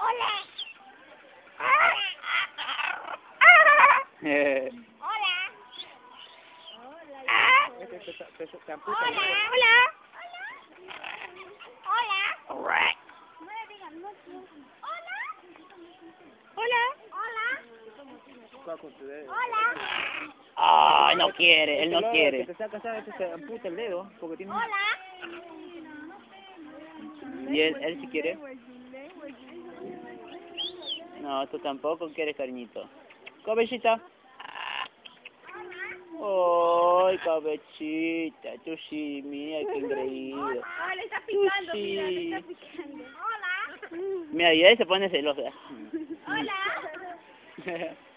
Hola. Eh, Hola. te Hola. Hola. Hola. Hola. Ay, no quiere, él no Este quiere. Te saca. Se amputa el dedo, porque tiene. Hola. Y él, él sí quiere. No, tú tampoco quieres, cariñito. Cabecita. Ay, tú sí, mira qué increíble. Le está picando, mira, mira, le está picando. Hola. Mira, y ahí se pone celosa. Hola.